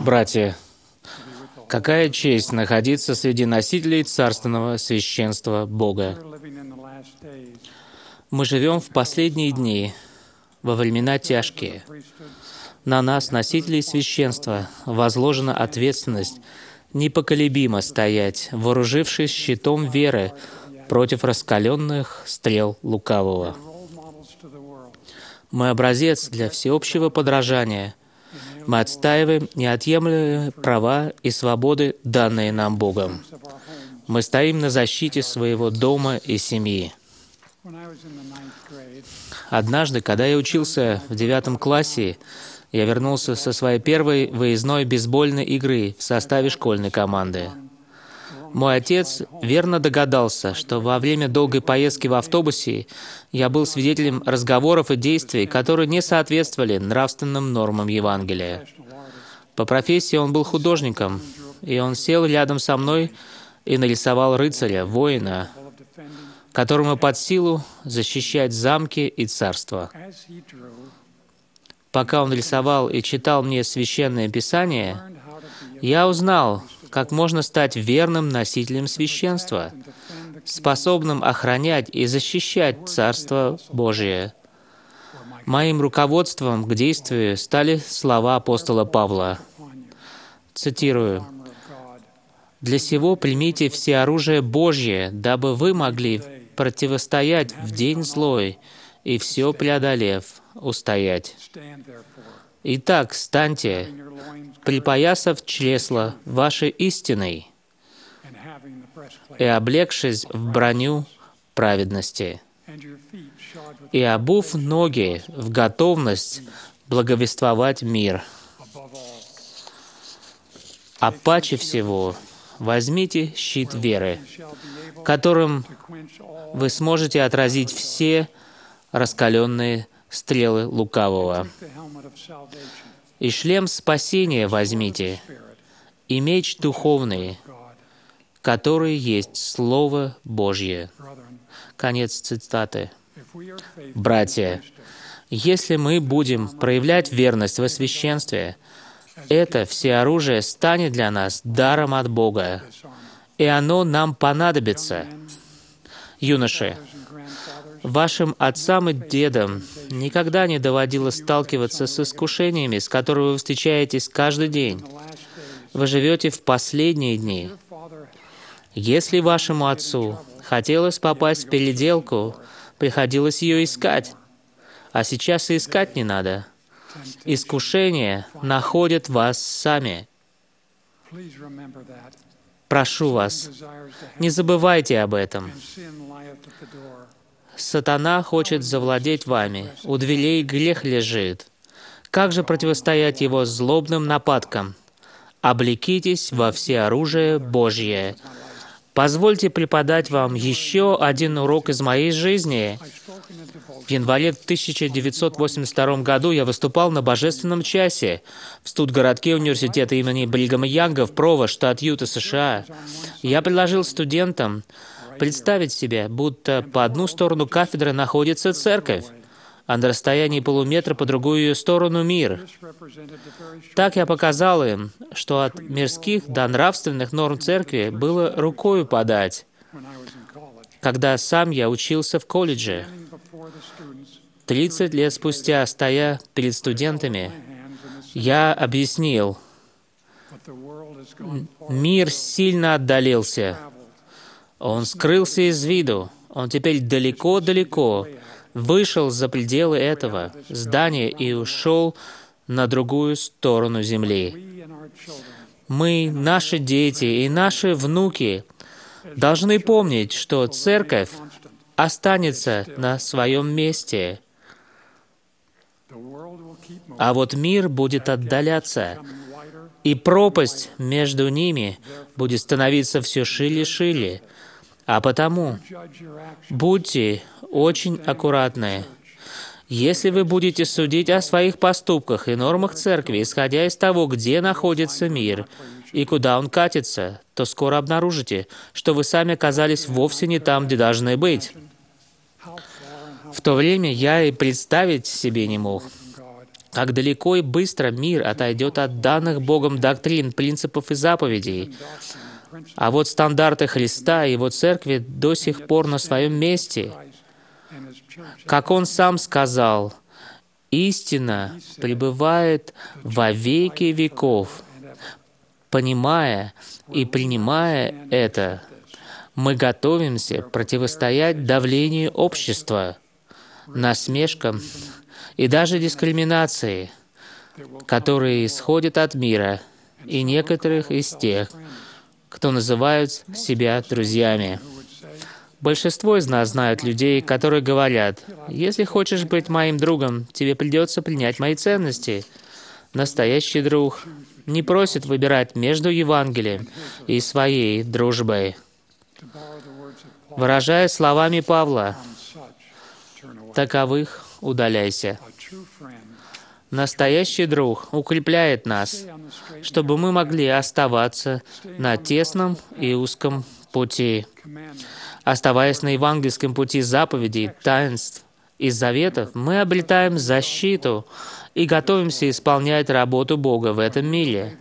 Братья, какая честь находиться среди носителей царственного священства Бога. Мы живем в последние дни, во времена тяжкие. На нас, носителей священства, возложена ответственность непоколебимо стоять, вооружившись щитом веры против раскаленных стрел лукавого. Мы образец для всеобщего подражания. Мы отстаиваем неотъемлемые права и свободы, данные нам Богом. Мы стоим на защите своего дома и семьи. Однажды, когда я учился в девятом классе, я вернулся со своей первой выездной бейсбольной игры в составе школьной команды. Мой отец верно догадался, что во время долгой поездки в автобусе я был свидетелем разговоров и действий, которые не соответствовали нравственным нормам Евангелия. По профессии он был художником, и он сел рядом со мной и нарисовал рыцаря, воина, которому под силу защищать замки и царства. Пока он рисовал и читал мне священное писание, я узнал, как можно стать верным носителем священства, способным охранять и защищать Царство Божие. Моим руководством к действию стали слова апостола Павла. Цитирую. «Для сего примите все оружие Божье, дабы вы могли противостоять в день злой и все преодолев, устоять. Итак, станьте, припоясав чресла вашей истиной и облегшись в броню праведности, и обув ноги в готовность благовествовать мир. А паче всего возьмите щит веры, которым вы сможете отразить все раскаленные стрелы лукавого. И шлем спасения возьмите, и меч духовный, который есть Слово Божье. Конец цитаты. Братья, если мы будем проявлять верность во священстве, это всеоружие станет для нас даром от Бога, и оно нам понадобится. Юноши, вашим отцам и дедам никогда не доводилось сталкиваться с искушениями, с которыми вы встречаетесь каждый день. Вы живете в последние дни. Если вашему отцу хотелось попасть в переделку, приходилось ее искать. А сейчас и искать не надо. Искушения находят вас сами. Прошу вас, не забывайте об этом. Сатана хочет завладеть вами. У дверей грех лежит. Как же противостоять его злобным нападкам? Облекитесь во все оружие Божье. Позвольте преподать вам еще один урок из моей жизни. В январе 1982 году я выступал на божественном часе в студгородке университета имени Бригама Янга в Прово, штат Юта, США. Я предложил студентам представить себе, будто по одну сторону кафедры находится церковь, а на расстоянии полуметра по другую ее сторону мир. Так я показал им, что от мирских до нравственных норм церкви было рукою подать, когда сам я учился в колледже. standing before the students, 30 лет спустя, стоя перед студентами, я объяснил, мир сильно отдалился. Он скрылся из виду. Он теперь далеко-далеко вышел за пределы этого здания и ушел на другую сторону земли. Мы, наши дети и наши внуки должны помнить, что церковь останется на своем месте, а вот мир будет отдаляться, и пропасть между ними будет становиться все шире и шире. А потому будьте очень аккуратны. Если вы будете судить о своих поступках и нормах церкви, исходя из того, где находится мир и куда он катится, то скоро обнаружите, что вы сами оказались вовсе не там, где должны быть. В то время я и представить себе не мог, как далеко и быстро мир отойдет от данных Богом доктрин, принципов и заповедей. А вот стандарты Христа и Его Церкви до сих пор на своем месте. Как Он сам сказал, истина пребывает во веки веков. Понимая и принимая это, мы готовимся противостоять давлению общества, насмешкам и даже дискриминации, которые исходят от мира и некоторых из тех, кто называют себя друзьями. Большинство из нас знают людей, которые говорят, «Если хочешь быть моим другом, тебе придется принять мои ценности». Настоящий друг не просит выбирать между Евангелием и своей дружбой. Выражая словами Павла, «Таковых удаляйся». Настоящий друг укрепляет нас, чтобы мы могли оставаться на тесном и узком пути. Оставаясь на евангельском пути заповедей, таинств и заветов, мы обретаем защиту и готовимся исполнять работу Бога в этом мире.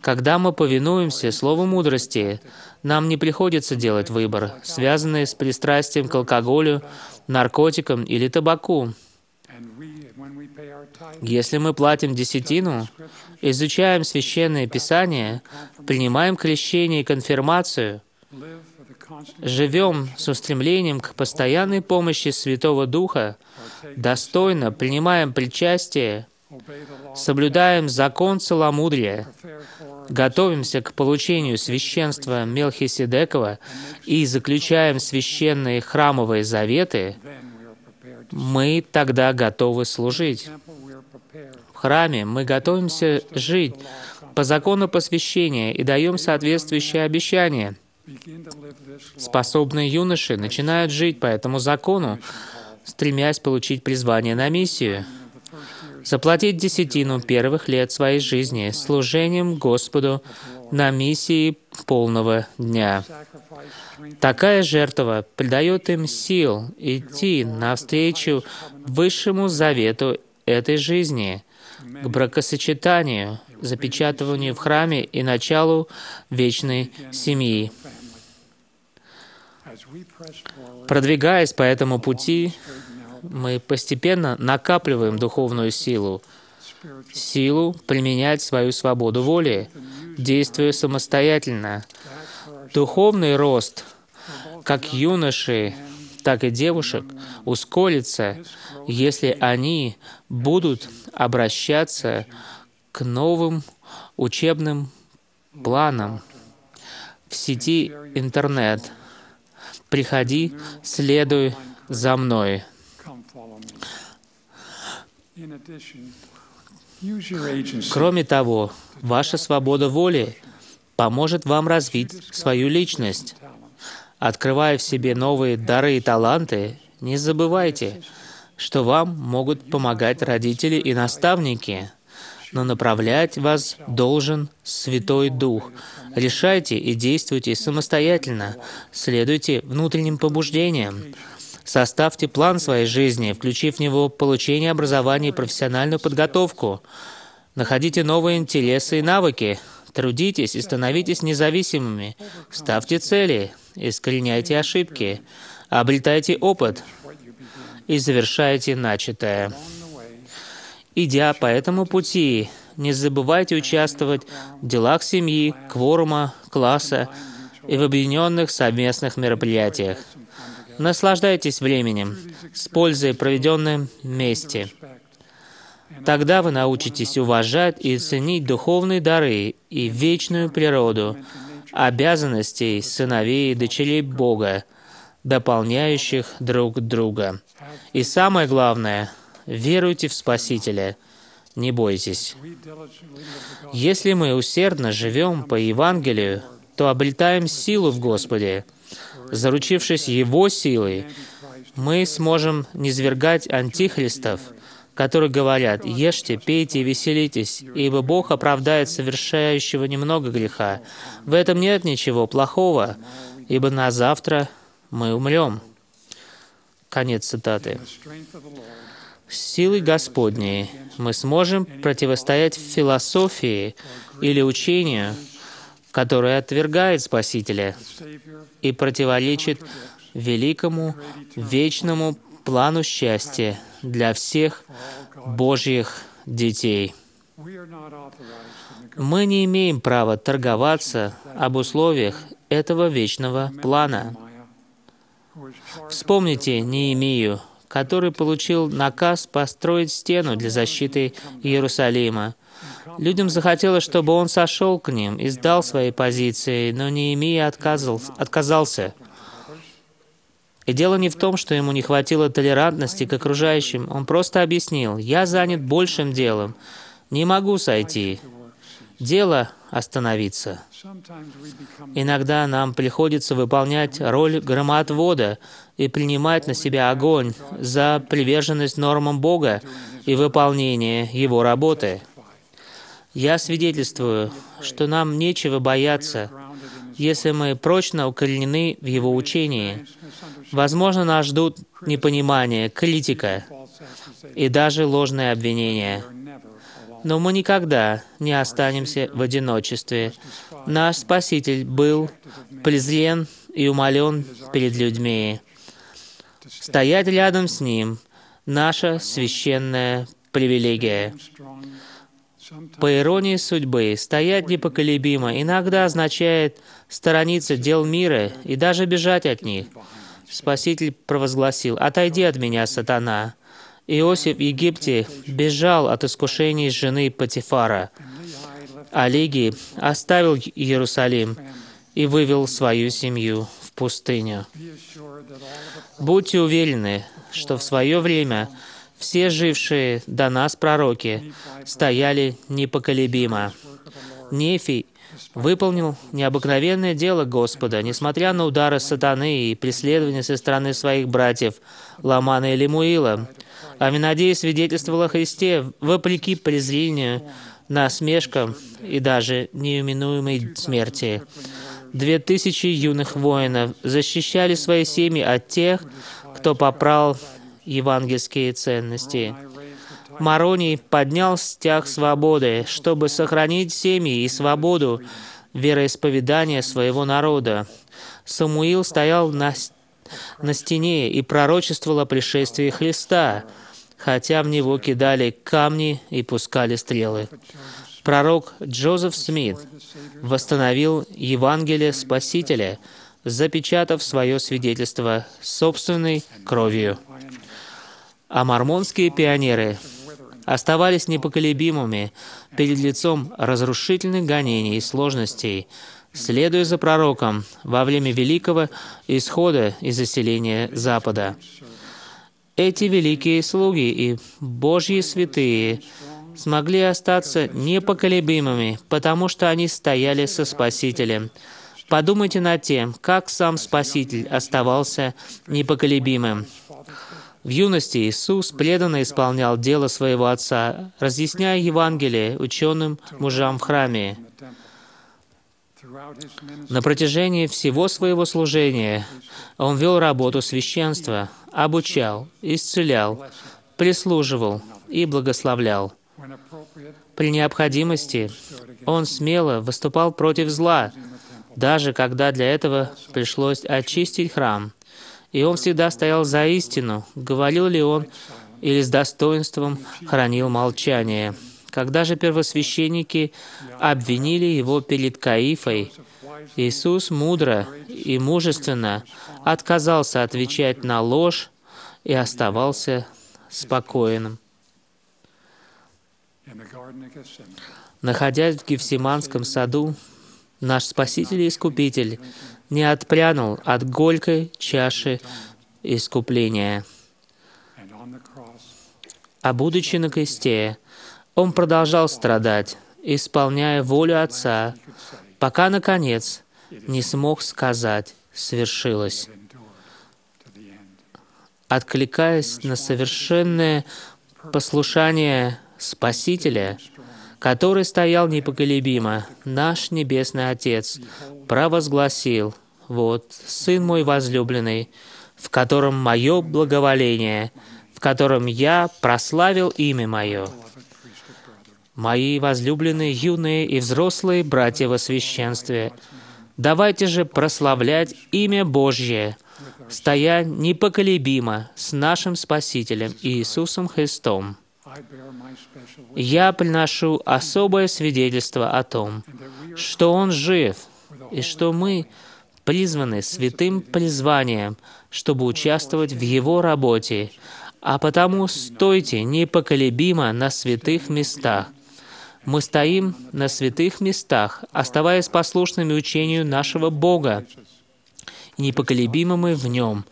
Когда мы повинуемся Слову мудрости, нам не приходится делать выбор, связанный с пристрастием к алкоголю, наркотикам или табаку. Если мы платим десятину, изучаем священное писание, принимаем крещение и конфирмацию, живем с устремлением к постоянной помощи Святого Духа, достойно принимаем причастие, соблюдаем закон целомудрия, готовимся к получению священства Мелхиседекова и заключаем священные храмовые заветы, мы тогда готовы служить. В храме мы готовимся жить по закону посвящения и даем соответствующее обещание. Способные юноши начинают жить по этому закону, стремясь получить призвание на миссию. Заплатить десятину первых лет своей жизни служением Господу на миссии полного дня. Такая жертва придает им сил идти навстречу высшему завету этой жизни, к бракосочетанию, запечатыванию в храме и началу вечной семьи. Продвигаясь по этому пути, мы постепенно накапливаем духовную силу, силу применять свою свободу воли, действуя самостоятельно. Духовный рост как юношей, так и девушек ускорится, если они будут обращаться к новым учебным планам в сети интернет. Приходи, следуй за мной. Кроме того, ваша свобода воли поможет вам развить свою личность. Открывая в себе новые дары и таланты, не забывайте, что вам могут помогать родители и наставники, но направлять вас должен Святой Дух. Решайте и действуйте самостоятельно, следуйте внутренним побуждениям. Составьте план своей жизни, включив в него получение образования и профессиональную подготовку. Находите новые интересы и навыки. Трудитесь и становитесь независимыми. Ставьте цели, искореняйте ошибки, обретайте опыт и завершайте начатое. Идя по этому пути, не забывайте участвовать в делах семьи, кворума, класса и в объединенных совместных мероприятиях. Наслаждайтесь временем, с пользой проведенным вместе. Тогда вы научитесь уважать и ценить духовные дары и вечную природу, обязанностей сыновей и дочерей Бога, дополняющих друг друга. И самое главное, веруйте в Спасителя. Не бойтесь. Если мы усердно живем по Евангелию, то обретаем силу в Господе. Заручившись Его силой, мы сможем низвергать антихристов, которые говорят, «Ешьте, пейте и веселитесь, ибо Бог оправдает совершающего немного греха. В этом нет ничего плохого, ибо на завтра мы умрем». Конец цитаты. Силой Господней мы сможем противостоять философии или учению, которое отвергает Спасителя и противоречит великому, вечному плану счастья для всех Божьих детей. Мы не имеем права торговаться об условиях этого вечного плана. Вспомните Неемию, который получил наказ построить стену для защиты Иерусалима. Людям захотелось, чтобы он сошел к ним и сдал свои позиции, но Неемия отказался. И дело не в том, что ему не хватило толерантности к окружающим. Он просто объяснил, «Я занят большим делом. Не могу сойти. Дело остановиться». Иногда нам приходится выполнять роль громоотвода и принимать на себя огонь за приверженность нормам Бога и выполнение Его работы. Я свидетельствую, что нам нечего бояться, если мы прочно укоренены в Его учении. Возможно, нас ждут непонимание, критика и даже ложные обвинения. Но мы никогда не останемся в одиночестве. Наш Спаситель был презрен и умолен перед людьми. Стоять рядом с Ним — наша священная привилегия. По иронии судьбы, стоять непоколебимо иногда означает сторониться дел мира и даже бежать от них. Спаситель провозгласил, «Отойди от меня, сатана». Иосиф в Египте бежал от искушений жены Патифара. А оставил Иерусалим и вывел свою семью в пустыню. Будьте уверены, что в свое время все жившие до нас пророки стояли непоколебимо. Нефий выполнил необыкновенное дело Господа, несмотря на удары сатаны и преследования со стороны своих братьев Ламана и Лемуила. Аминадей свидетельствовал о Христе вопреки презрению, насмешкам и даже неименуемой смерти. Две тысячи юных воинов защищали свои семьи от тех, кто попрал евангельские ценности. Мароний поднял стяг свободы, чтобы сохранить семьи и свободу вероисповедания своего народа. Самуил стоял на, на стене и пророчествовал о пришествии Христа — хотя в него кидали камни и пускали стрелы. Пророк Джозеф Смит восстановил Евангелие Спасителя, запечатав свое свидетельство собственной кровью. А мормонские пионеры оставались непоколебимыми перед лицом разрушительных гонений и сложностей, следуя за пророком во время великого исхода из заселения Запада. Эти великие слуги и Божьи святые смогли остаться непоколебимыми, потому что они стояли со Спасителем. Подумайте над тем, как сам Спаситель оставался непоколебимым. В юности Иисус преданно исполнял дело своего Отца, разъясняя Евангелие ученым мужам в храме. На протяжении всего своего служения он вел работу священства, обучал, исцелял, прислуживал и благословлял. При необходимости он смело выступал против зла, даже когда для этого пришлось очистить храм. И он всегда стоял за истину, говорил ли он или с достоинством хранил молчание. Когда же первосвященники обвинили его перед Каифой, Иисус мудро и мужественно отказался отвечать на ложь и оставался спокойным. Находясь в Гефсиманском саду, наш Спаситель и Искупитель не отпрянул от горькой чаши искупления. А будучи на кресте, он продолжал страдать, исполняя волю Отца, пока, наконец, не смог сказать «свершилось». Откликаясь на совершенное послушание Спасителя, который стоял непоколебимо, наш Небесный Отец провозгласил, «Вот, Сын мой возлюбленный, в котором мое благоволение, в котором я прославил имя Мое. Мои возлюбленные юные и взрослые братья во священстве, давайте же прославлять имя Божье, стоя непоколебимо с нашим Спасителем Иисусом Христом. Я приношу особое свидетельство о том, что Он жив, и что мы призваны святым призванием, чтобы участвовать в Его работе, а потому стойте непоколебимо на святых местах. Мы стоим на святых местах, оставаясь послушными учению нашего Бога, и непоколебимы мы в Нем,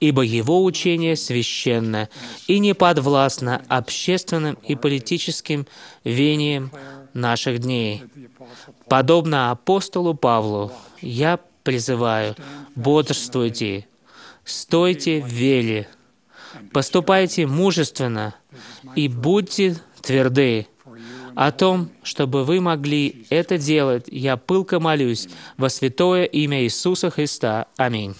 ибо Его учение священно и не подвластно общественным и политическим веяниям наших дней. Подобно апостолу Павлу, я призываю, бодрствуйте, стойте в вере, поступайте мужественно и будьте тверды. О том, чтобы вы могли это делать, я пылко молюсь во святое имя Иисуса Христа. Аминь.